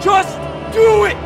Just do it!